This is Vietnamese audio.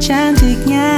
cantiknya